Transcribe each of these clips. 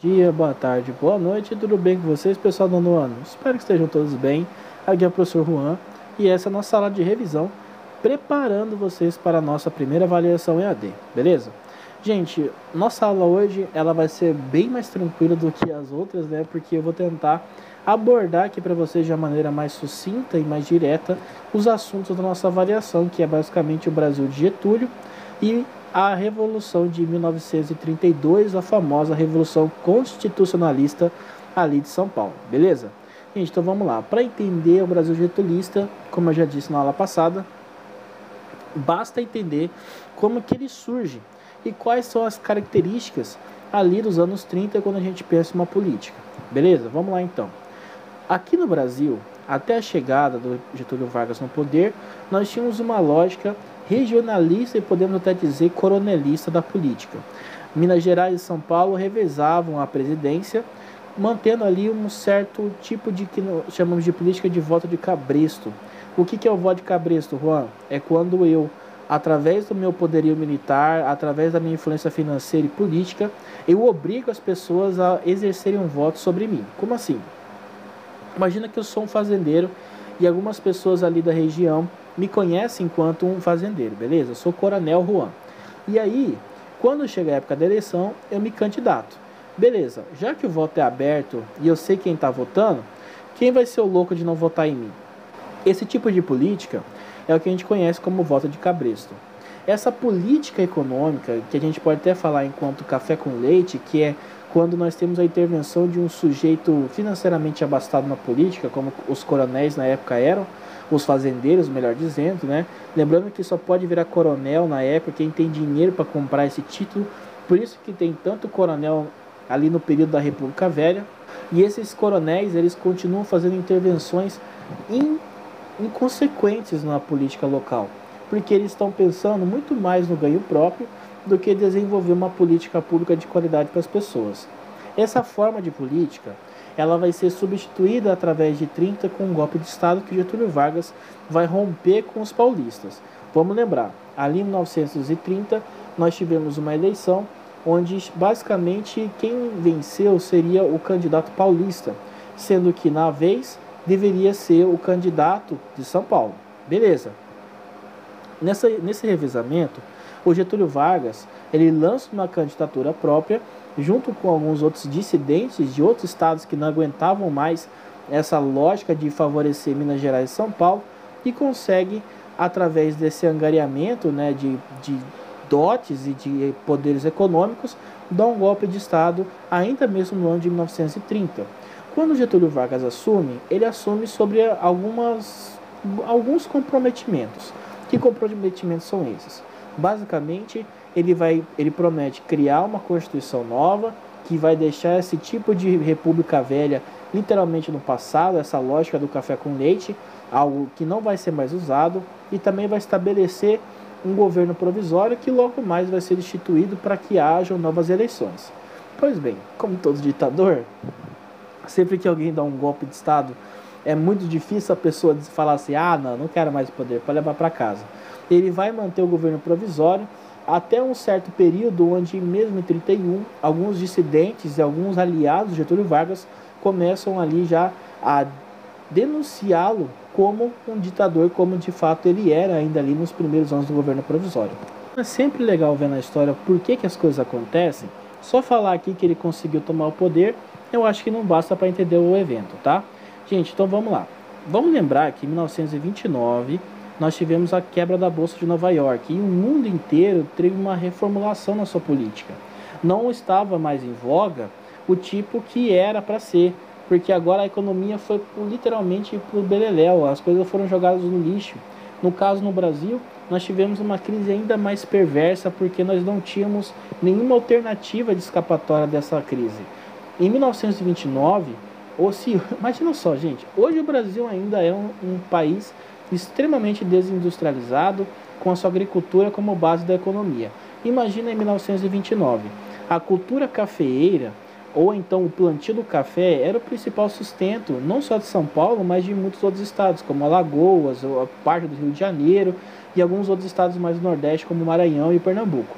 dia, boa tarde, boa noite, tudo bem com vocês, pessoal do ano? Espero que estejam todos bem. Aqui é o professor Juan e essa é a nossa sala de revisão, preparando vocês para a nossa primeira avaliação EAD, beleza? Gente, nossa aula hoje ela vai ser bem mais tranquila do que as outras, né? Porque eu vou tentar abordar aqui para vocês de uma maneira mais sucinta e mais direta os assuntos da nossa avaliação, que é basicamente o Brasil de Getúlio e a Revolução de 1932, a famosa Revolução Constitucionalista ali de São Paulo, beleza? Gente, então vamos lá. Para entender o Brasil getulista, como eu já disse na aula passada, basta entender como que ele surge e quais são as características ali dos anos 30 quando a gente pensa em uma política. Beleza? Vamos lá então. Aqui no Brasil, até a chegada do Getúlio Vargas no poder, nós tínhamos uma lógica regionalista e podemos até dizer coronelista da política. Minas Gerais e São Paulo revezavam a presidência, mantendo ali um certo tipo de que chamamos de política de voto de cabresto. O que, é o voto de cabresto, Juan? É quando eu, através do meu poderio militar, através da minha influência financeira e política, eu obrigo as pessoas a exercerem um voto sobre mim. Como assim? Imagina que eu sou um fazendeiro e algumas pessoas ali da região me conhece enquanto um fazendeiro, beleza? Sou Coronel Juan. E aí, quando chega a época da eleição, eu me candidato. Beleza, já que o voto é aberto e eu sei quem está votando, quem vai ser o louco de não votar em mim? Esse tipo de política é o que a gente conhece como voto de cabresto. Essa política econômica, que a gente pode até falar enquanto café com leite, que é quando nós temos a intervenção de um sujeito financeiramente abastado na política, como os coronéis na época eram, os fazendeiros, melhor dizendo, né? Lembrando que só pode virar coronel na época quem tem dinheiro para comprar esse título. Por isso que tem tanto coronel ali no período da República Velha. E esses coronéis, eles continuam fazendo intervenções in, inconsequentes na política local, porque eles estão pensando muito mais no ganho próprio do que desenvolver uma política pública de qualidade para as pessoas. Essa forma de política ela vai ser substituída através de 30 com um golpe de Estado que Getúlio Vargas vai romper com os paulistas. Vamos lembrar, ali em 1930 nós tivemos uma eleição onde basicamente quem venceu seria o candidato paulista, sendo que na vez deveria ser o candidato de São Paulo. Beleza. Nessa, nesse revezamento, o Getúlio Vargas ele lança uma candidatura própria junto com alguns outros dissidentes de outros estados que não aguentavam mais essa lógica de favorecer Minas Gerais e São Paulo, e consegue, através desse angariamento né, de, de dotes e de poderes econômicos, dar um golpe de Estado ainda mesmo no ano de 1930. Quando Getúlio Vargas assume, ele assume sobre algumas, alguns comprometimentos. Que comprometimentos são esses? Basicamente, ele vai, ele promete criar uma constituição nova que vai deixar esse tipo de república velha literalmente no passado, essa lógica do café com leite, algo que não vai ser mais usado e também vai estabelecer um governo provisório que logo mais vai ser instituído para que hajam novas eleições. Pois bem, como todo ditador, sempre que alguém dá um golpe de Estado, é muito difícil a pessoa falar assim: ah, não, não quero mais poder, para levar para casa. Ele vai manter o governo provisório até um certo período onde, mesmo em 31, alguns dissidentes e alguns aliados de Getúlio Vargas começam ali já a denunciá-lo como um ditador, como de fato ele era ainda ali nos primeiros anos do governo provisório. É sempre legal ver na história por que, que as coisas acontecem. Só falar aqui que ele conseguiu tomar o poder, eu acho que não basta para entender o evento, tá? Gente, então vamos lá. Vamos lembrar que em 1929 nós tivemos a quebra da Bolsa de Nova York e o mundo inteiro teve uma reformulação na sua política. Não estava mais em voga o tipo que era para ser, porque agora a economia foi literalmente para o beleléu, as coisas foram jogadas no lixo. No caso no Brasil, nós tivemos uma crise ainda mais perversa porque nós não tínhamos nenhuma alternativa de escapatória dessa crise. Em 1929, ou se, imagina só, gente, hoje o Brasil ainda é um, um país extremamente desindustrializado, com a sua agricultura como base da economia. Imagina em 1929, a cultura cafeeira ou então o plantio do café era o principal sustento não só de São Paulo, mas de muitos outros estados, como Alagoas, a parte do Rio de Janeiro e alguns outros estados mais do Nordeste, como Maranhão e Pernambuco.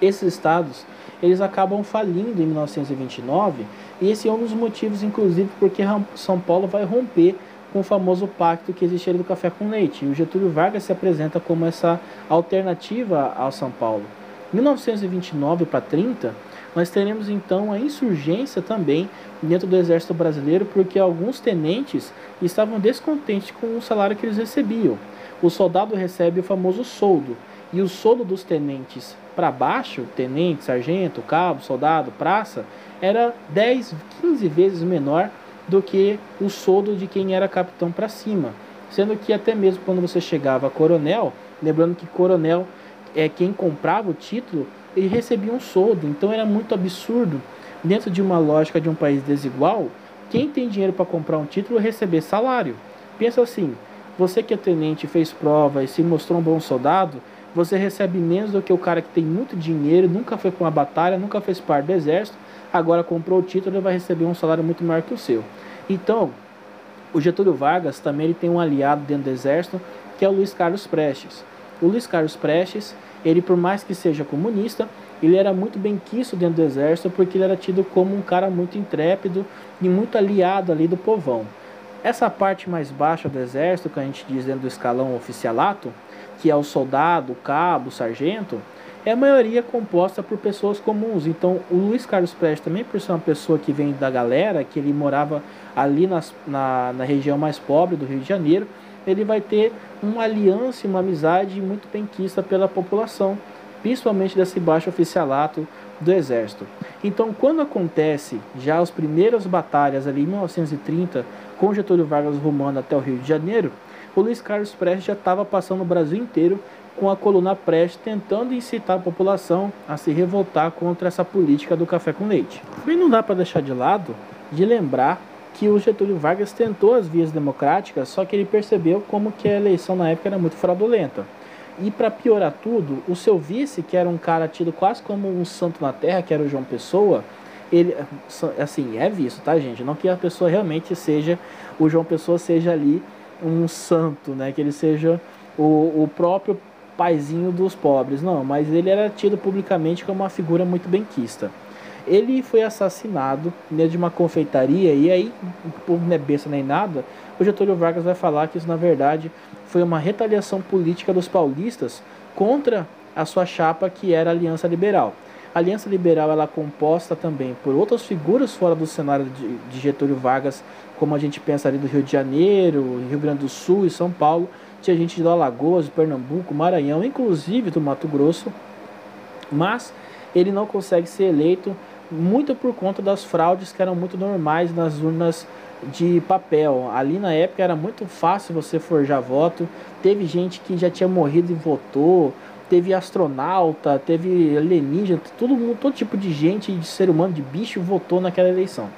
Esses estados eles acabam falindo em 1929, e esse é um dos motivos, inclusive, porque São Paulo vai romper com o famoso pacto que existia do café com leite. E o Getúlio Vargas se apresenta como essa alternativa ao São Paulo. 1929 para 30, nós teremos então a insurgência também dentro do exército brasileiro, porque alguns tenentes estavam descontentes com o salário que eles recebiam. O soldado recebe o famoso soldo, e o soldo dos tenentes para baixo, tenente, sargento, cabo, soldado, praça, era 10, 15 vezes menor do que o soldo de quem era capitão para cima. Sendo que até mesmo quando você chegava a coronel, lembrando que coronel é quem comprava o título, ele recebia um soldo. Então era muito absurdo, dentro de uma lógica de um país desigual, quem tem dinheiro para comprar um título receber salário. Pensa assim, você que é tenente, fez prova e se mostrou um bom soldado, você recebe menos do que o cara que tem muito dinheiro, nunca foi para uma batalha, nunca fez parte do exército, agora comprou o título e vai receber um salário muito maior que o seu. Então, o Getúlio Vargas também ele tem um aliado dentro do exército, que é o Luiz Carlos Prestes. O Luiz Carlos Prestes, ele por mais que seja comunista, ele era muito bem quisto dentro do exército porque ele era tido como um cara muito intrépido e muito aliado ali do povão. Essa parte mais baixa do exército, que a gente diz dentro do escalão oficialato, que é o soldado, o cabo, o sargento, é a maioria composta por pessoas comuns. Então, o Luiz Carlos Prestes também, por ser uma pessoa que vem da galera, que ele morava ali nas, na, na região mais pobre do Rio de Janeiro, ele vai ter uma aliança e uma amizade muito benquista pela população, principalmente desse baixo oficialato do exército. Então, quando acontece já as primeiras batalhas ali em 1930, com Getúlio Vargas rumando até o Rio de Janeiro, o Luiz Carlos Prestes já estava passando o Brasil inteiro com a coluna Prestes tentando incitar a população a se revoltar contra essa política do café com leite. E não dá para deixar de lado de lembrar que o Getúlio Vargas tentou as vias democráticas, só que ele percebeu como que a eleição na época era muito fraudulenta. E para piorar tudo, o seu vice, que era um cara tido quase como um santo na terra, que era o João Pessoa, ele assim, é visto, tá, gente? Não que a pessoa realmente seja o João Pessoa seja ali um santo, né? Que ele seja o, o próprio paizinho dos pobres, não, mas ele era tido publicamente como uma figura muito benquista. Ele foi assassinado dentro de uma confeitaria e aí, por não é besta nem nada, o Getúlio Vargas vai falar que isso na verdade foi uma retaliação política dos paulistas contra a sua chapa que era a Aliança Liberal. A Aliança Liberal ela é composta também por outras figuras fora do cenário de Getúlio Vargas, como a gente pensa ali do Rio de Janeiro, Rio Grande do Sul e São Paulo. Tinha gente do Alagoas, Pernambuco, Maranhão, inclusive do Mato Grosso. Mas ele não consegue ser eleito muito por conta das fraudes que eram muito normais nas urnas de papel. Ali na época era muito fácil você forjar voto. Teve gente que já tinha morrido e votou teve astronauta, teve alienígena, todo, todo tipo de gente, de ser humano, de bicho votou naquela eleição.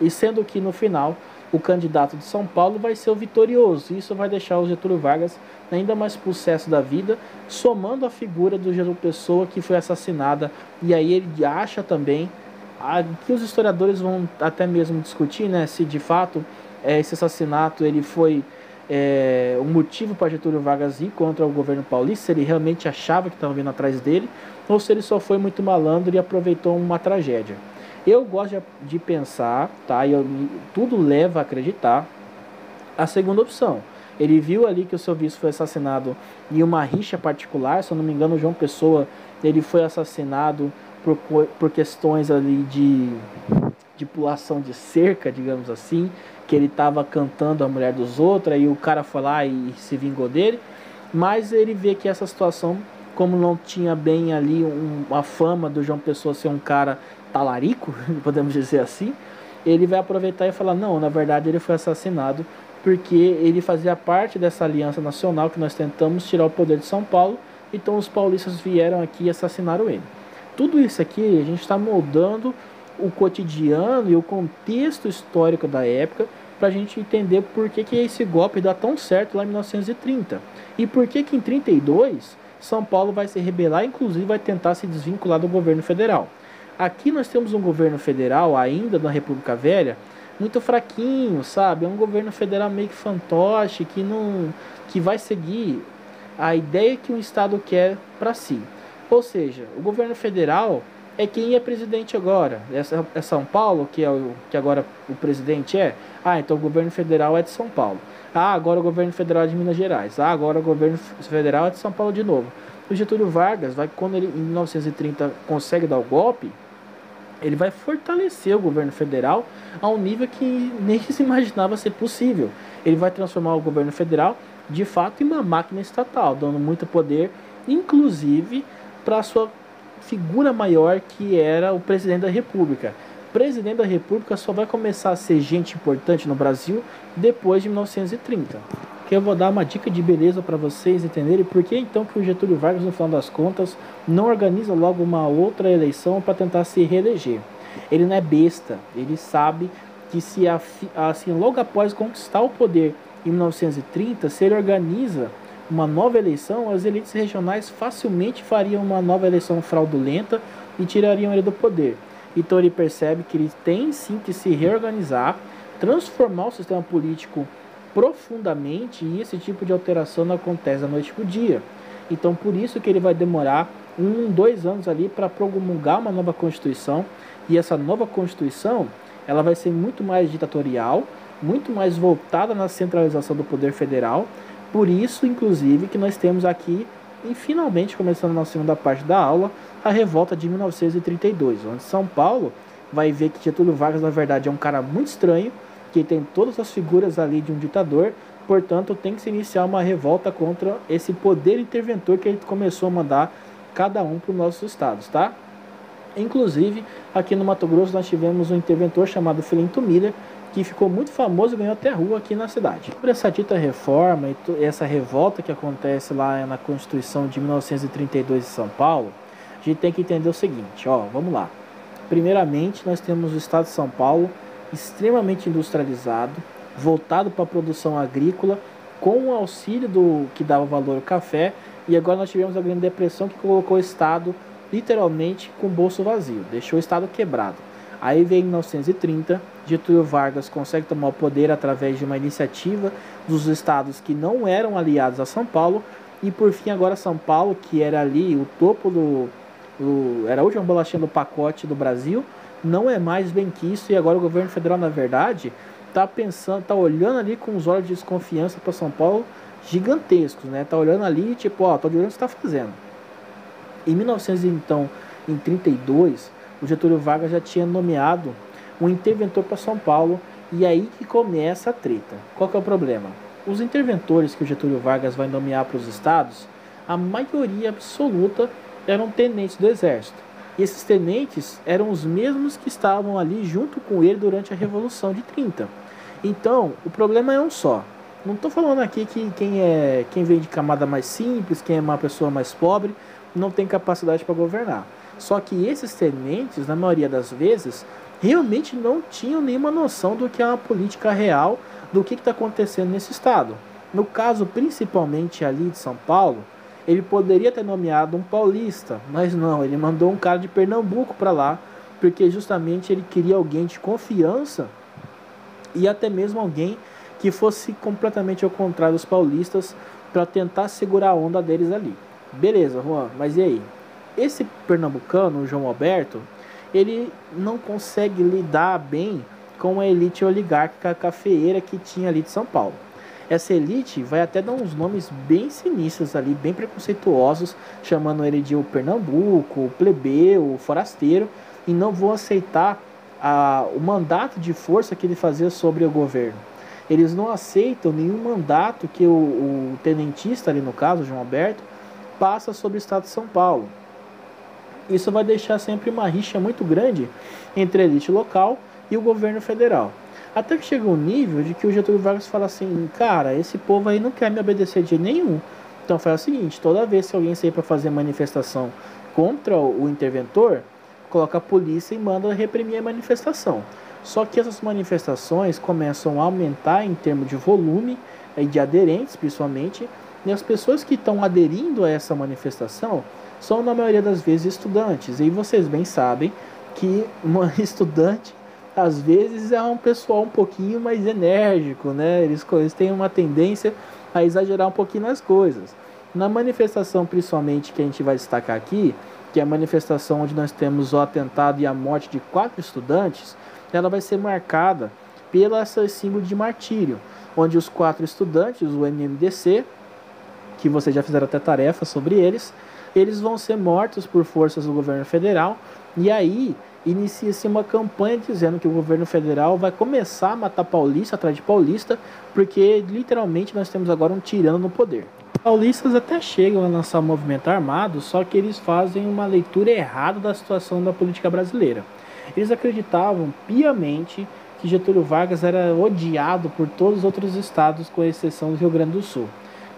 E sendo que no final o candidato de São Paulo vai ser o vitorioso. Isso vai deixar o Getúlio Vargas ainda mais possesso da vida, somando a figura do Getúlio Pessoa que foi assassinada. E aí ele acha também que os historiadores vão até mesmo discutir, né, se de fato é, esse assassinato ele foi é, um motivo para Getúlio Vargas ir contra o governo paulista, se ele realmente achava que estavam vindo atrás dele, ou se ele só foi muito malandro e aproveitou uma tragédia. Eu gosto de, pensar, tá? E tudo leva a acreditar a segunda opção. Ele viu ali que o seu vice foi assassinado em uma rixa particular, se eu não me engano, João Pessoa, ele foi assassinado por, por questões ali de, de pulação de cerca, digamos assim, que ele estava cantando a mulher dos outros, aí o cara foi lá e se vingou dele. Mas ele vê que essa situação, como não tinha bem ali um, uma fama do João Pessoa ser um cara talarico, podemos dizer assim, ele vai aproveitar e falar: não, na verdade ele foi assassinado porque ele fazia parte dessa aliança nacional que nós tentamos tirar o poder de São Paulo, então os paulistas vieram aqui e assassinaram ele. Tudo isso aqui a gente está moldando o cotidiano e o contexto histórico da época para a gente entender por que, que esse golpe dá tão certo lá em 1930 e por que, que em 32 São Paulo vai se rebelar, inclusive vai tentar se desvincular do governo federal. Aqui nós temos um governo federal ainda na República Velha muito fraquinho, sabe? É um governo federal meio que fantoche que não que vai seguir a ideia que um estado quer para si. Ou seja, o governo federal é quem é presidente agora. É, São Paulo, que é o que agora o presidente é. Ah, então o governo federal é de São Paulo. Ah, agora o governo federal é de Minas Gerais. Ah, agora o governo federal é de São Paulo de novo. O Getúlio Vargas vai quando ele em 1930 consegue dar o golpe, ele vai fortalecer o governo federal a um nível que nem se imaginava ser possível. Ele vai transformar o governo federal de fato em uma máquina estatal, dando muito poder, inclusive para a sua figura maior que era o presidente da República. O presidente da República só vai começar a ser gente importante no Brasil depois de 1930. Que eu vou dar uma dica de beleza para vocês entenderem por que então que o Getúlio Vargas, no final das contas, não organiza logo uma outra eleição para tentar se reeleger. Ele não é besta, ele sabe que se assim logo após conquistar o poder em 1930, se ele organiza uma nova eleição, as elites regionais facilmente fariam uma nova eleição fraudulenta e tirariam ele do poder. Então ele percebe que ele tem sim que se reorganizar, transformar o sistema político profundamente e esse tipo de alteração não acontece da noite para o dia. Então por isso que ele vai demorar um, dois anos ali para promulgar uma nova constituição e essa nova constituição ela vai ser muito mais ditatorial, muito mais voltada na centralização do poder federal por isso, inclusive, que nós temos aqui, e finalmente começando na segunda parte da aula, a revolta de 1932, onde São Paulo vai ver que Getúlio Vargas, na verdade, é um cara muito estranho, que tem todas as figuras ali de um ditador, portanto, tem que se iniciar uma revolta contra esse poder interventor que ele começou a mandar cada um para os nossos estados, tá? Inclusive, aqui no Mato Grosso nós tivemos um interventor chamado Filinto Miller, que ficou muito famoso e ganhou até rua aqui na cidade. Sobre essa dita reforma e essa revolta que acontece lá na Constituição de 1932 em São Paulo, a gente tem que entender o seguinte, ó, vamos lá. Primeiramente, nós temos o estado de São Paulo extremamente industrializado, voltado para a produção agrícola, com o auxílio do que dava valor ao café, e agora nós tivemos a Grande Depressão que colocou o estado literalmente com o bolso vazio, deixou o estado quebrado. Aí vem em 1930, Getúlio Vargas consegue tomar o poder através de uma iniciativa dos estados que não eram aliados a São Paulo e por fim agora São Paulo, que era ali o topo do, do era a última bolachinha do pacote do Brasil, não é mais bem quisto e agora o governo federal na verdade está pensando, está olhando ali com os olhos de desconfiança para São Paulo gigantescos, né? Tá olhando ali tipo, ó, tô olhando o que está fazendo. Em 1900 então, em 32 o Getúlio Vargas já tinha nomeado um interventor para São Paulo e aí que começa a treta. Qual que é o problema? Os interventores que o Getúlio Vargas vai nomear para os estados, a maioria absoluta eram tenentes do exército. E esses tenentes eram os mesmos que estavam ali junto com ele durante a Revolução de 30. Então, o problema é um só. Não estou falando aqui que quem é quem vem de camada mais simples, quem é uma pessoa mais pobre, não tem capacidade para governar. Só que esses tenentes, na maioria das vezes, realmente não tinham nenhuma noção do que é uma política real, do que está acontecendo nesse estado. No caso, principalmente ali de São Paulo, ele poderia ter nomeado um paulista, mas não, ele mandou um cara de Pernambuco para lá, porque justamente ele queria alguém de confiança e até mesmo alguém que fosse completamente ao contrário dos paulistas para tentar segurar a onda deles ali. Beleza, Juan, mas e aí? esse pernambucano, o João Alberto, ele não consegue lidar bem com a elite oligárquica cafeeira que tinha ali de São Paulo. Essa elite vai até dar uns nomes bem sinistros ali, bem preconceituosos, chamando ele de o Pernambuco, o plebeu, o forasteiro, e não vão aceitar a, o mandato de força que ele fazia sobre o governo. Eles não aceitam nenhum mandato que o, o tenentista, ali no caso, João Alberto, passa sobre o estado de São Paulo. Isso vai deixar sempre uma rixa muito grande entre a elite local e o governo federal. Até que chega um nível de que o Getúlio Vargas fala assim: cara, esse povo aí não quer me obedecer de nenhum. Então faz o seguinte: toda vez que alguém sair para fazer manifestação contra o interventor, coloca a polícia e manda reprimir a manifestação. Só que essas manifestações começam a aumentar em termos de volume e de aderentes, principalmente, e as pessoas que estão aderindo a essa manifestação são na maioria das vezes estudantes. E vocês bem sabem que uma estudante às vezes é um pessoal um pouquinho mais enérgico, né? Eles, eles têm uma tendência a exagerar um pouquinho nas coisas. Na manifestação, principalmente, que a gente vai destacar aqui, que é a manifestação onde nós temos o atentado e a morte de quatro estudantes, ela vai ser marcada pelo símbolo de martírio, onde os quatro estudantes, o MMDC, que vocês já fizeram até tarefa sobre eles, eles vão ser mortos por forças do governo federal, e aí inicia-se uma campanha dizendo que o governo federal vai começar a matar paulista atrás de paulista, porque literalmente nós temos agora um tirano no poder. Paulistas até chegam a lançar um movimento armado, só que eles fazem uma leitura errada da situação da política brasileira. Eles acreditavam piamente que Getúlio Vargas era odiado por todos os outros estados, com exceção do Rio Grande do Sul.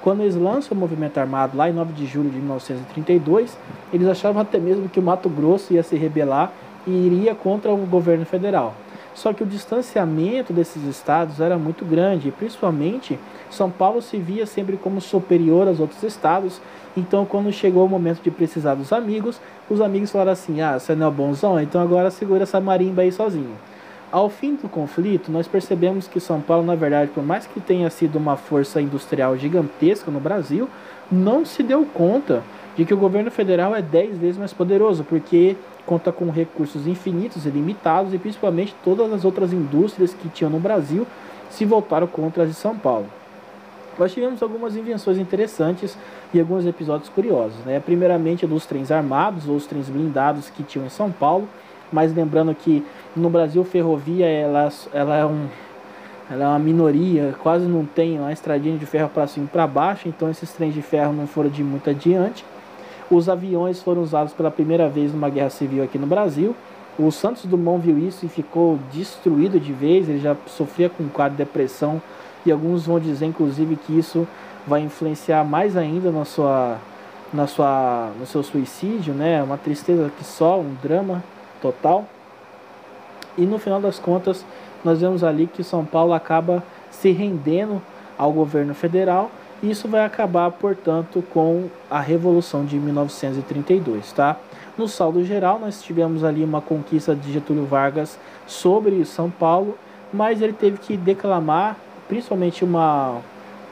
Quando eles lançam o movimento armado lá em 9 de julho de 1932, eles achavam até mesmo que o Mato Grosso ia se rebelar iria contra o governo federal. Só que o distanciamento desses estados era muito grande, principalmente São Paulo se via sempre como superior aos outros estados. Então, quando chegou o momento de precisar dos amigos, os amigos falaram assim: Ah, você não é bonzão? Então agora segura essa marimba aí sozinho. Ao fim do conflito, nós percebemos que São Paulo, na verdade, por mais que tenha sido uma força industrial gigantesca no Brasil, não se deu conta de que o governo federal é 10 vezes mais poderoso, porque conta com recursos infinitos e limitados e principalmente todas as outras indústrias que tinham no Brasil se voltaram contra as de São Paulo. Nós tivemos algumas invenções interessantes e alguns episódios curiosos. Né? Primeiramente, dos trens armados ou os trens blindados que tinham em São Paulo, mas lembrando que no Brasil ferrovia ela, ela é um ela é uma minoria, quase não tem uma estradinha de ferro para cima e para baixo, então esses trens de ferro não foram de muito adiante. Os aviões foram usados pela primeira vez numa guerra civil aqui no Brasil. O Santos Dumont viu isso e ficou destruído de vez, ele já sofria com um quadro de depressão e alguns vão dizer inclusive que isso vai influenciar mais ainda na sua, na sua, no seu suicídio, né? Uma tristeza que só, um drama total. E no final das contas, nós vemos ali que São Paulo acaba se rendendo ao governo federal isso vai acabar, portanto, com a Revolução de 1932, tá? No saldo geral, nós tivemos ali uma conquista de Getúlio Vargas sobre São Paulo, mas ele teve que declamar, principalmente uma,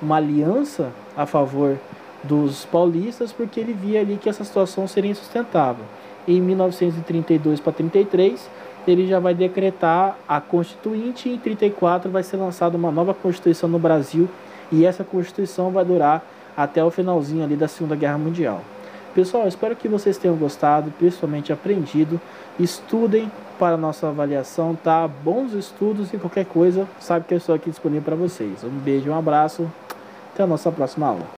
uma aliança a favor dos paulistas, porque ele via ali que essa situação seria insustentável. Em 1932 para 33, ele já vai decretar a Constituinte e em 34 vai ser lançada uma nova Constituição no Brasil e essa Constituição vai durar até o finalzinho ali da Segunda Guerra Mundial. Pessoal, espero que vocês tenham gostado, principalmente aprendido. Estudem para a nossa avaliação, tá? Bons estudos e qualquer coisa, sabe que eu estou aqui disponível para vocês. Um beijo, um abraço, até a nossa próxima aula.